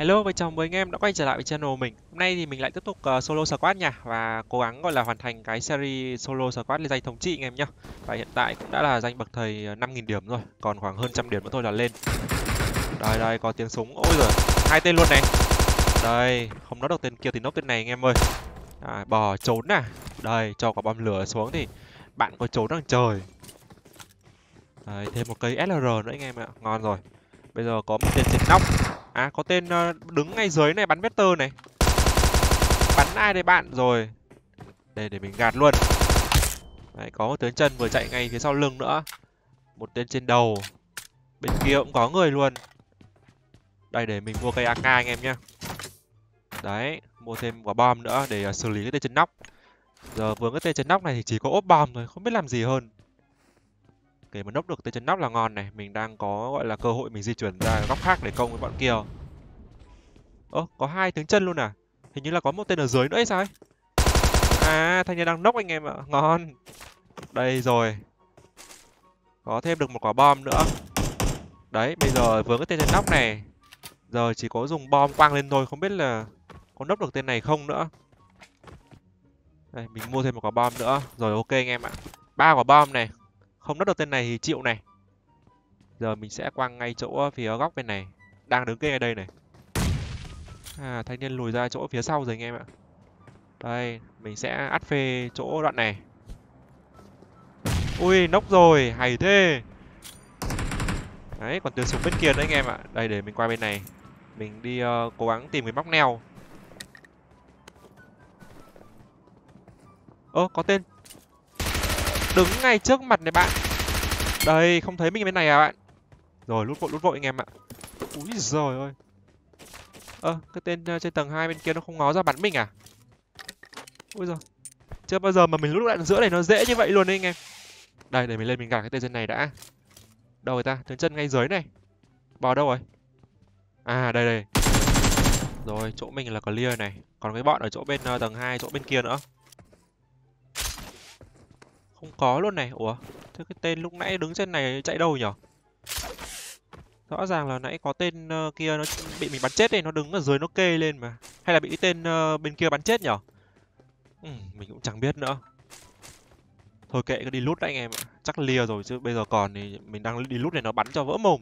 Hello và chào mừng anh em đã quay trở lại với channel mình. Hôm nay thì mình lại tiếp tục uh, solo squad nha và cố gắng gọi là hoàn thành cái series solo squad lên danh thống trị anh em nhá. Và hiện tại cũng đã là danh bậc thầy ờ, 5.000 điểm rồi, còn khoảng hơn trăm điểm nữa thôi là lên. Đây đây có tiếng súng. Ôi giời, hai tên luôn này. Đây, không nói được tên kia thì nốt tên này anh em ơi. À, bò trốn à. Đây, cho quả bom lửa xuống thì bạn có trốn đằng trời. Đây, thêm một cây SLR nữa anh em ạ. Ngon rồi. Bây giờ có một tên trên nóc À có tên uh, đứng ngay dưới này bắn vector này. Bắn ai đây bạn? Rồi. Đây để mình gạt luôn. Đấy có một tướng chân vừa chạy ngay phía sau lưng nữa. Một tên trên đầu. Bên kia cũng có người luôn. Đây để mình mua cây AK anh em nhá. Đấy Mua thêm quả bom nữa để uh, xử lý cái tên chân nóc. Giờ vướng cái tên chân nóc này thì chỉ có ốp bom thôi Không biết làm gì hơn để mà nốc được tên chân nóc là ngon này. Mình đang có, gọi là, cơ hội mình di chuyển ra góc khác để công với bọn kia. Ơ, có hai tướng chân luôn à? Hình như là có một tên ở dưới nữa hay sao ấy? À thanh niên đang nốc anh em ạ. Ngon. Đây rồi. Có thêm được một quả bom nữa. Đấy, bây giờ vướng cái tên chân nóc này. Giờ chỉ có dùng bom quang lên thôi. Không biết là có nốc được tên này không nữa. Đây, mình mua thêm một quả bom nữa. Rồi, ok anh em ạ. Ba quả bom này không đắt được tên này thì chịu này. Giờ mình sẽ quăng ngay chỗ phía góc bên này. Đang đứng kê ở đây này. À thanh niên lùi ra chỗ phía sau rồi anh em ạ. Đây mình sẽ ắt phê chỗ đoạn này. Ui nốc rồi hay thế. Đấy còn từ súng bên kia đấy anh em ạ. Đây để mình qua bên này. Mình đi uh, cố gắng tìm cái móc neo. Ơ có tên. Đứng ngay trước mặt này bạn đây không thấy mình bên này à bạn? Rồi lút vội lút vội anh em ạ. Úi giời ơi. Ơ cái tên uh, trên tầng hai bên kia nó không ngó ra bắn mình à? Ui giời. Chưa bao giờ mà mình lút lại giữa này nó dễ như vậy luôn đấy anh em. Đây để mình lên mình gạt cái tên trên này đã. Đâu người ta? Tướng chân ngay dưới này. Bò đâu rồi? À đây đây. Rồi chỗ mình là clear này. Còn cái bọn ở chỗ bên uh, tầng hai chỗ bên kia nữa. Không có luôn này. Ủa thế cái tên lúc nãy đứng trên này chạy đâu nhở? Rõ ràng là nãy có tên uh, kia nó bị mình bắn chết đây nó đứng ở dưới nó kê lên mà. Hay là bị cái tên uh, bên kia bắn chết nhở? Ừ, mình cũng chẳng biết nữa. Thôi kệ cứ đi lút anh em ạ. Chắc lìa rồi chứ bây giờ còn thì mình đang đi lút này nó bắn cho vỡ mồm.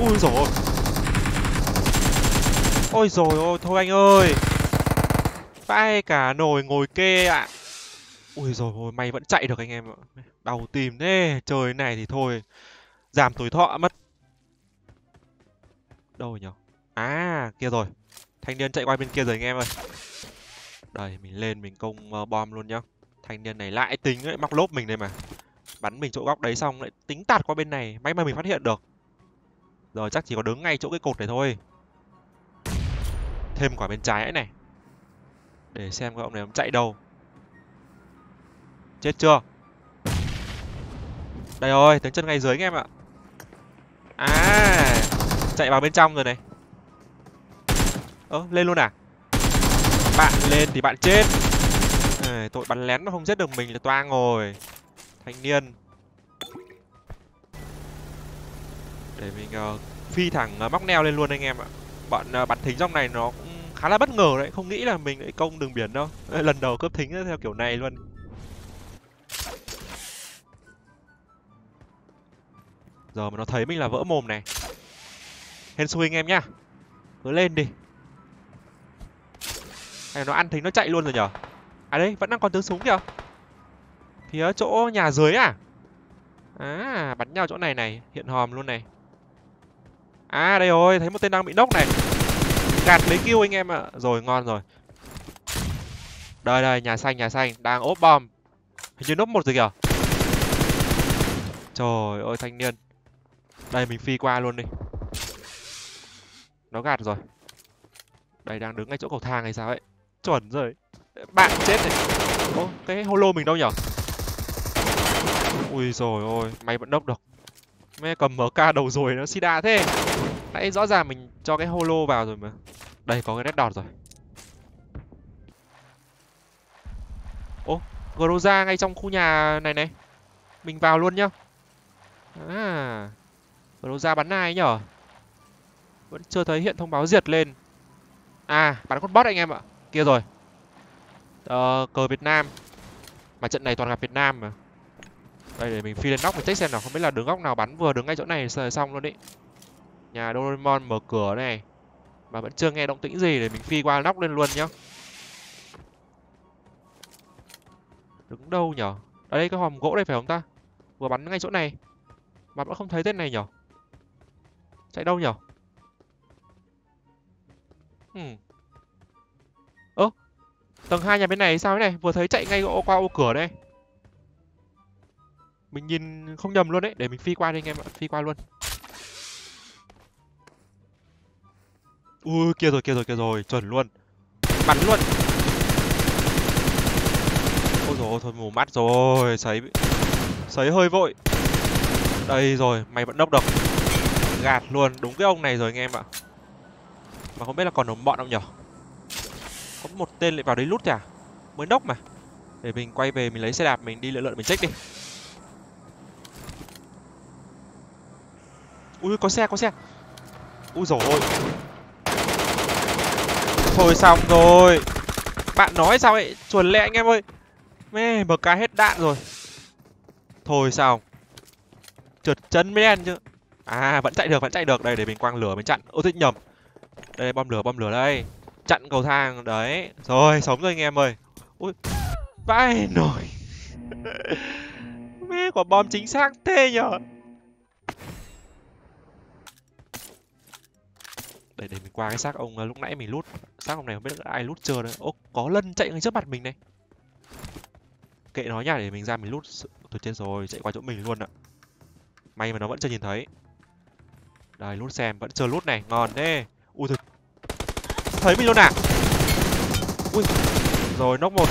Ui rồi ôi. Rồi ôi thôi anh ơi. Vãi cả nồi ngồi kê ạ? À ui rồi ôi may vẫn chạy được anh em ạ đau tìm thế, trời này thì thôi, giảm tuổi thọ mất. Đâu rồi nhở? À kia rồi. Thanh niên chạy qua bên kia rồi anh em ơi. Đây, mình lên mình công ờ, bom luôn nhá. Thanh niên này lại tính ấy, móc lốp mình đây mà. Bắn mình chỗ góc đấy xong lại tính tạt qua bên này, may mà mình phát hiện được. Rồi chắc chỉ có đứng ngay chỗ cái cột này thôi. Thêm quả bên trái ấy này. Để xem cái ông này ông chạy đâu. Chết chưa? Đây rồi tiếng chân ngay dưới anh em ạ. À chạy vào bên trong rồi này. Ơ lên luôn à? Bạn lên thì bạn chết. À, tội bắn lén nó không giết được mình là toang rồi. Thanh niên. Để mình uh, phi thẳng uh, móc neo lên luôn anh em ạ. Bọn uh, bắn thính trong này nó cũng khá là bất ngờ đấy. Không nghĩ là mình lại công đường biển đâu. Lần đầu cướp thính theo kiểu này luôn. Giờ mà nó thấy mình là vỡ mồm này. Hên xui anh em nhá. Cứ lên đi. Hay nó ăn thính nó chạy luôn rồi nhở? À đấy, vẫn đang còn tướng súng kìa. Phía chỗ nhà dưới à? À bắn nhau chỗ này này, hiện hòm luôn này. À đây rồi, thấy một tên đang bị nốc này. Gạt lấy kêu anh em ạ. Rồi, ngon rồi. Đây đây, nhà xanh nhà xanh. Đang ốp bom. Hình như nốc một rồi kìa. Trời ơi, thanh niên đây, mình phi qua luôn đi. Nó gạt rồi. Đây, đang đứng ngay chỗ cầu thang hay sao ấy? Chuẩn rồi. Bạn chết này. Ô, cái holo mình đâu nhở? Ui rồi ôi may vẫn đốc được. Mẹ cầm mk đầu rồi, nó sida thế. Nãy rõ ràng mình cho cái holo vào rồi mà. Đây, có cái red đọt rồi. Ô, groza ngay trong khu nhà này này. Mình vào luôn nhá. À. Rosa bắn ai nhở? Vẫn chưa thấy hiện thông báo diệt lên. À bắn con bot anh em ạ. Kia rồi. Ờ, cờ việt nam. Mà trận này toàn gặp việt nam mà. Đây để mình phi lên nóc mình check xem nào. Không biết là đứng góc nào bắn vừa đứng ngay chỗ này xong luôn đấy. Nhà Doraemon mở cửa này. Mà vẫn chưa nghe động tĩnh gì để mình phi qua nóc lên luôn nhá. Đứng đâu nhở? Ở đây cái hòm gỗ đây phải không ta? Vừa bắn ngay chỗ này. Mà vẫn không thấy tên này nhở? Chạy đâu nhở? Hmm. ơ, tầng hai nhà bên này sao thế này? Vừa thấy chạy ngay qua ô cửa đây. Mình nhìn không nhầm luôn đấy, để mình phi qua đi anh em ạ, phi qua luôn. Ui, kia rồi kia rồi kia rồi, chuẩn luôn. Bắn luôn. Ôi rồi thôi mù mắt rồi, sấy sấy hơi vội. Đây rồi, mày vẫn đốc được gạt luôn. Đúng cái ông này rồi anh em ạ. Mà không biết là còn đồng bọn không nhở? Có một tên lại vào đấy lút à mới đốc mà. Để mình quay về mình lấy xe đạp, mình đi lượn lượn mình check đi. Ui, có xe có xe. Ui rồi thôi xong rồi. Bạn nói sao vậy chuồn lẹ anh em ơi. Mê mk hết đạn rồi. Thôi sao trượt chân mới đen chứ à vẫn chạy được, vẫn chạy được. Đây, để mình quang lửa, mình chặn. Ô, thích nhầm. Đây, bom lửa bom lửa đây. Chặn cầu thang, đấy. Rồi, sống rồi, anh em ơi. Ui, vãi nổi Mẹ quả bom chính xác thế nhở? Để để mình qua cái xác ông à, lúc nãy mình lút xác ông này không biết ai lút chưa nữa ô, có lân chạy ngay trước mặt mình này. Kệ nó nha để mình ra mình lút từ trên rồi, chạy qua chỗ mình luôn ạ. May mà nó vẫn chưa nhìn thấy đây, lút xem, vẫn chờ lút này, ngon thế. Ui thực. Thấy mình luôn à? Ui, rồi nóc một.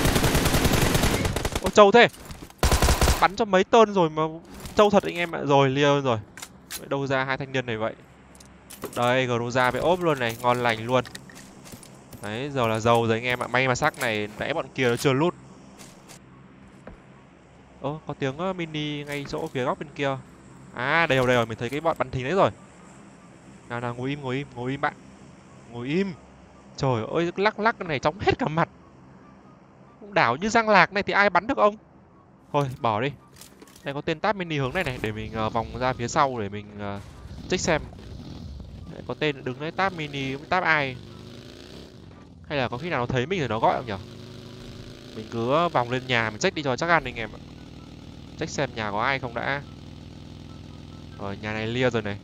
Ô, trâu thế. Bắn cho mấy tên rồi mà trâu thật anh em ạ. Rồi lia rồi. Đâu ra hai thanh niên này vậy? Đây ra bị ốp luôn này, ngon lành luôn. Đấy, giờ là giàu rồi anh em ạ. May mà sắc này nãy bọn kia nó chưa lút. Ơ, có tiếng ờ, mini ngay chỗ phía góc bên kia. À đây rồi đây rồi, mình thấy cái bọn bắn thính đấy rồi nào nào ngồi im ngồi im ngồi im bạn. Ngồi im. Trời ơi lắc lắc cái này chóng hết cả mặt. Đảo như răng lạc này thì ai bắn được ông? Thôi bỏ đi. Đây có tên tab mini hướng này này để mình uh, vòng ra phía sau để mình uh, check xem. Đấy, có tên đứng đấy tab mini tab ai? Hay là có khi nào nó thấy mình rồi nó gọi không nhở? Mình cứ ờ, vòng lên nhà mình check đi cho chắc ăn anh em ạ. Check xem nhà có ai không đã. Rồi nhà này lia rồi này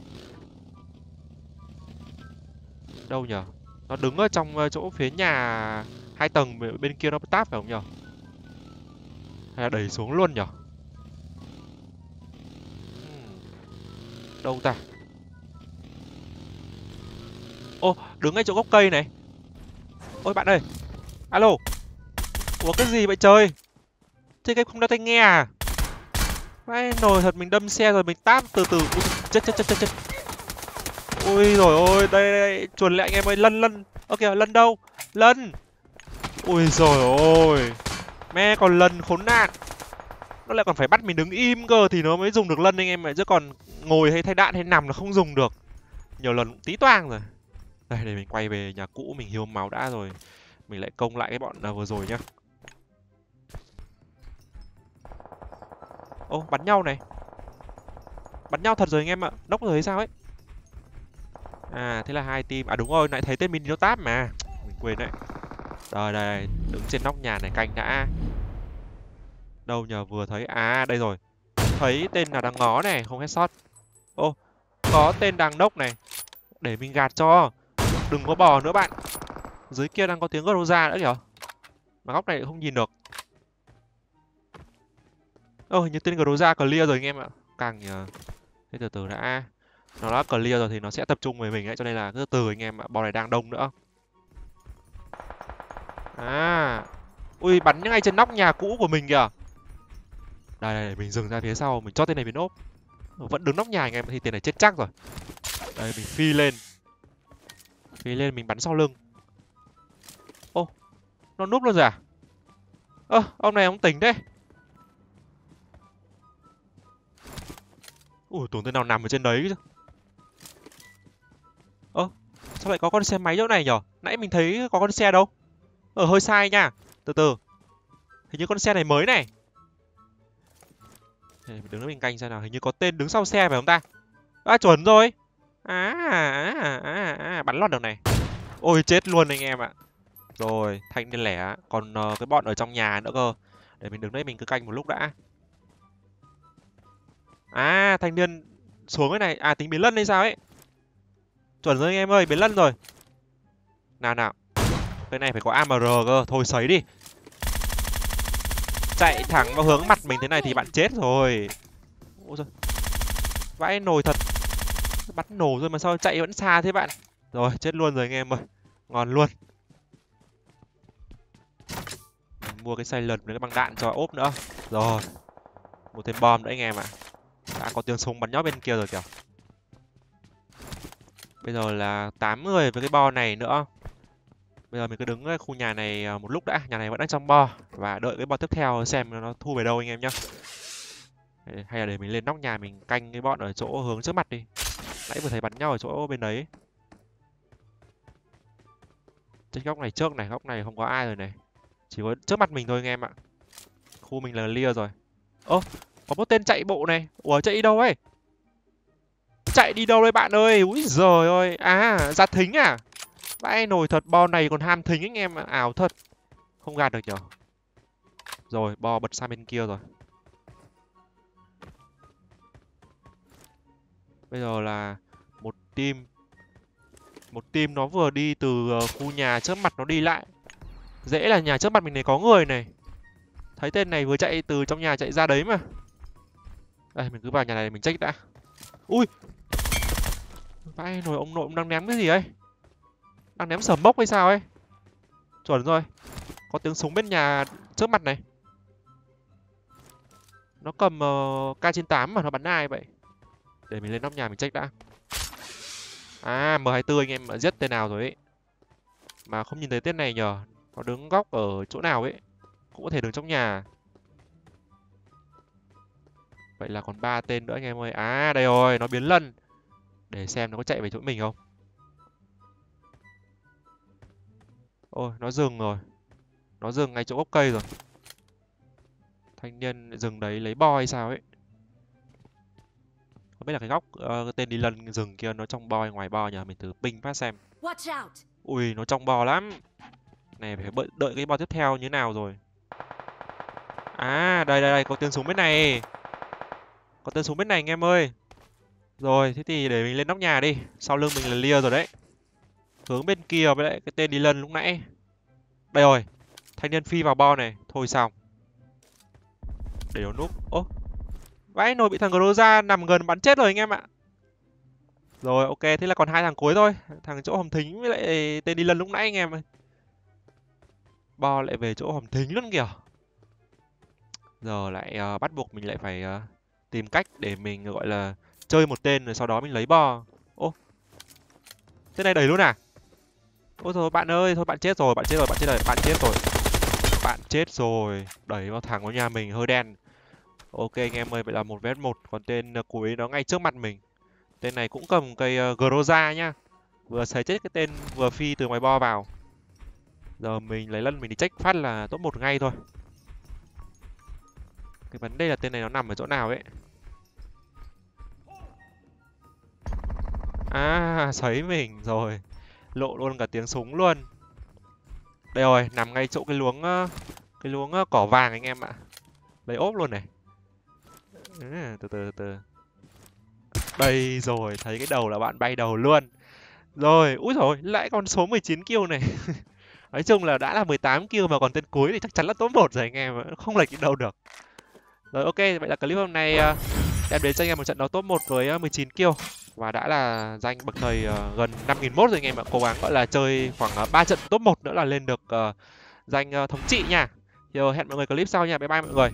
đâu nhở? Nó đứng ở trong ờ, chỗ phía nhà hai tầng bên kia nó táp phải không nhở? Hay là đẩy xuống luôn nhở? Hmm. Đâu ta? Ô đứng ngay chỗ gốc cây này. Ôi bạn ơi. Alo. Ủa cái gì vậy trời? Thế cái không đeo tai nghe à? Vãi nồi thật mình đâm xe rồi mình táp từ từ. Ui, chết chết chết chết chết ui rồi ôi đây, đây chuồn lại anh em ơi lân lân. Ơ kìa lân đâu? Lân. Ui rồi ôi. Me còn lần khốn nạn. Nó lại còn phải bắt mình đứng im cơ thì nó mới dùng được lân anh em ạ chứ còn ngồi hay thay đạn hay nằm là không dùng được. Nhiều lần tí toang rồi. Đây để mình quay về nhà cũ mình hiếu máu đã rồi. Mình lại công lại cái bọn nào vừa rồi nhá. Ô bắn nhau này. Bắn nhau thật rồi anh em ạ. Nốc rồi hay sao ấy? À thế là hai team à đúng rồi lại thấy tên mini tab mà. Mình quên đấy. Rồi, đây đứng trên nóc nhà này, canh đã. Đâu nhờ vừa thấy à đây rồi. Thấy tên nào đang ngó này, không hết sót ô, có tên đang nốc này. Để mình gạt cho. Đừng có bò nữa bạn. Dưới kia đang có tiếng Groza nữa kìa. Mà góc này không nhìn được. Ô, hình như tên Groza clear rồi anh em ạ. Càng nhờ thế từ từ đã nó đã clear rồi thì nó sẽ tập trung về mình ấy, cho nên là cứ từ anh em ạ bò này đang đông nữa. À ui, bắn ngay trên nóc nhà cũ của mình kìa. Đây đây, mình dừng ra phía sau, mình cho tên này biến ốp ờ, vẫn đứng nóc nhà anh em, thì tên này chết chắc rồi. Đây, mình phi lên. Phi lên, mình bắn sau lưng. Ô, nó núp luôn rồi à? Ơ, ông này ông tỉnh đấy ui, tưởng tên nào nằm ở trên đấy chứ ơ sao lại có con xe máy chỗ này nhở? Nãy mình thấy có con xe đâu. Ở hơi sai nha. Từ từ. Hình như con xe này mới này. Đứng đó mình canh xem nào hình như có tên đứng sau xe phải không ta? À chuẩn rồi. À à à à bắn lọt được này. Ôi chết luôn anh em ạ. Rồi thanh niên lẻ. Còn uh, cái bọn ở trong nhà nữa cơ. Để mình đứng đây mình cứ canh một lúc đã. À thanh niên xuống cái này. À tính biến lân hay sao ấy? Chuẩn rồi anh em ơi, biến lân rồi. Nào nào. Cái này phải có amr cơ, thôi sấy đi. Chạy thẳng vào hướng mặt mình thế này thì bạn chết rồi. Ôi giời. Vãi nồi thật. Bắt nổ rồi mà sao chạy vẫn xa thế bạn? Rồi, chết luôn rồi anh em ơi. Ngon luôn. Mua cái sai lần với cái băng đạn cho ốp nữa. Rồi. Một thêm bom nữa anh em ạ. Đã có tiếng súng bắn nhót bên kia rồi kìa bây giờ là tám người với cái bo này nữa. Bây giờ mình cứ đứng ở khu nhà này à, một lúc đã. Nhà này vẫn đang trong bo. Và đợi cái bo tiếp theo xem nó thu về đâu anh em nhá. Hay là để mình lên nóc nhà mình canh cái bọn ở chỗ hướng trước mặt đi. Nãy vừa thấy bắn nhau ở chỗ bên đấy. Trên góc này trước này, góc này không có ai rồi này. Chỉ có trước mặt mình thôi anh em ạ. Khu mình là lia rồi. Ơ, có một tên chạy bộ này. Ủa, chạy đi đâu ấy? Chạy đi đâu đấy bạn ơi? Úi giời ơi. À ra thính à? Vãi nồi thật, bo này còn ham thính anh em ảo thật. Không gạt được nhở? Rồi, bo bật sang bên kia rồi. Bây giờ là một team. Một team nó vừa đi từ ờ, khu nhà trước mặt nó đi lại. Dễ là nhà trước mặt mình này có người này. Thấy tên này vừa chạy từ trong nhà chạy ra đấy mà. Đây, mình cứ vào nhà này mình check đã ui. Vãi nồi ông nội ông đang ném cái gì ấy? Đang ném sầm mốc hay sao ấy? Chuẩn rồi. Có tiếng súng bên nhà trước mặt này. Nó cầm uh, k 98 mà nó bắn ai vậy? Để mình lên nóc nhà mình check đã. À m 24 anh em giết tên nào rồi ấy? Mà không nhìn thấy tên này nhờ. Nó đứng góc ở chỗ nào ấy? Cũng có thể đứng trong nhà vậy là còn ba tên nữa anh em ơi. À đây rồi nó biến lân. Để xem nó có chạy về chỗ mình không. Ôi nó dừng rồi. Nó dừng ngay chỗ gốc cây rồi. Thanh niên dừng đấy lấy bo hay sao ấy. Không biết là cái góc uh, tên đi lân rừng kia nó trong bo hay ngoài bo nhỉ? Mình thử ping phát xem. Ui nó trong bo lắm. Này phải đợi, đợi cái bo tiếp theo như nào rồi? À đây đây đây có tiếng súng bên này có tên súng bên này anh em ơi. Rồi thế thì để mình lên nóc nhà đi. Sau lưng mình là lia rồi đấy. Hướng bên kia với lại cái tên đi lần lúc nãy. Đây rồi thanh niên phi vào bo này thôi xong. Để nó núp. Ố vãi nồi bị thằng groza nằm gần bắn chết rồi anh em ạ. Rồi ok thế là còn hai thằng cuối thôi. Thằng chỗ hồng thính với lại tên đi lần lúc nãy anh em ơi. Bo lại về chỗ hồng thính luôn kìa. Giờ lại uh, bắt buộc mình lại phải uh, tìm cách để mình gọi là chơi một tên rồi sau đó mình lấy bo. Ô tên này đầy luôn à? Ôi thôi bạn ơi thôi bạn chết rồi bạn chết rồi bạn chết rồi bạn chết rồi. Bạn chết rồi. Đẩy vào thẳng vào nhà mình hơi đen. Ok anh em ơi vậy là một vét một. Còn tên ờ, cuối nó ngay trước mặt mình. Tên này cũng cầm cây uh, ờ, groza nhá. Vừa xé chết cái tên vừa phi từ ngoài bo vào. Giờ mình lấy lân mình đi check phát là top một ngay thôi cái vấn đề là tên này nó nằm ở chỗ nào ấy? À sấy mình rồi. Lộ luôn cả tiếng súng luôn. Đây rồi nằm ngay chỗ cái luống cái luống cỏ vàng anh em ạ. Lấy ốp luôn này. À, từ từ từ đây rồi thấy cái đầu là bạn bay đầu luôn. Rồi úi rồi lại còn số 19 kill này. Nói chung là đã là 18 kill mà còn tên cuối thì chắc chắn là top một rồi anh em không lệch đi đâu được rồi, ok, vậy là clip hôm nay ờ, đem đến cho anh em một trận đấu top 1 với ờ, 19 kill. Và đã là danh bậc thầy ờ, gần 5.000 mốt rồi anh em ạ. Cố gắng, gọi là, chơi khoảng 3 trận top 1 nữa là lên được danh thống trị nha. Giờ hẹn mọi người clip sau nha. Bye bye mọi người.